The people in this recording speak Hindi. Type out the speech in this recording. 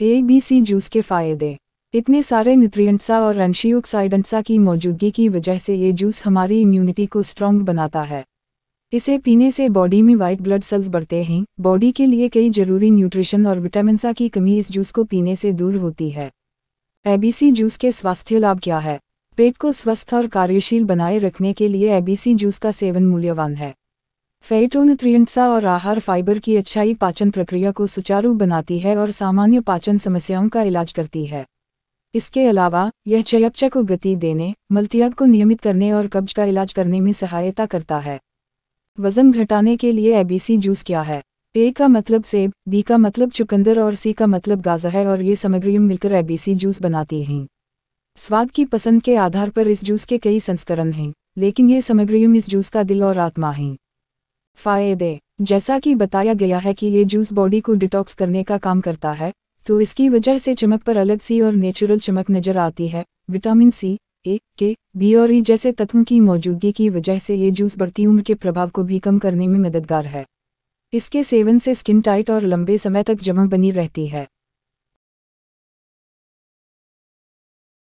ए बी सी जूस के फ़ायदे। इतने सारे न्यूट्रिएंट्सा और एंटीऑक्सीडेंट्सा की मौजूदगी की वजह से ये जूस हमारी इम्यूनिटी को स्ट्रॉन्ग बनाता है। इसे पीने से बॉडी में वाइट ब्लड सेल्स बढ़ते हैं। बॉडी के लिए कई ज़रूरी न्यूट्रिशन और विटामिनसा की कमी इस जूस को पीने से दूर होती है। एबीसी जूस के स्वास्थ्य लाभ क्या है? पेट को स्वस्थ और कार्यशील बनाए रखने के लिए एबीसी जूस का सेवन मूल्यवान है। फेटोन्यूट्रिएंट्सा और आहार फाइबर की अच्छाई पाचन प्रक्रिया को सुचारू बनाती है और सामान्य पाचन समस्याओं का इलाज करती है। इसके अलावा, यह चयापचय को गति देने, मलत्याग को नियमित करने और कब्ज का इलाज करने में सहायता करता है। वज़न घटाने के लिए एबीसी जूस क्या है? ए का मतलब सेब बी का मतलब चुकंदर और सी का मतलब गाजा है और ये सामग्रियों मिलकर एबीसी जूस बनाती हैं। स्वाद की पसंद के आधार पर इस जूस के कई संस्करण हैं, लेकिन ये सामग्रियों इस जूस का दिल और आत्मा हैं। फ़ायदे। जैसा कि बताया गया है कि ये जूस बॉडी को डिटॉक्स करने का काम करता है तो इसकी वजह से चमक पर अलग सी और नेचुरल चमक नज़र आती है। विटामिन सी ए के बी और ई जैसे तत्वों की मौजूदगी की वजह से ये जूस बढ़ती उम्र के प्रभाव को भी कम करने में मददगार है। इसके सेवन से स्किन टाइट और लंबे समय तक जमा बनी रहती है।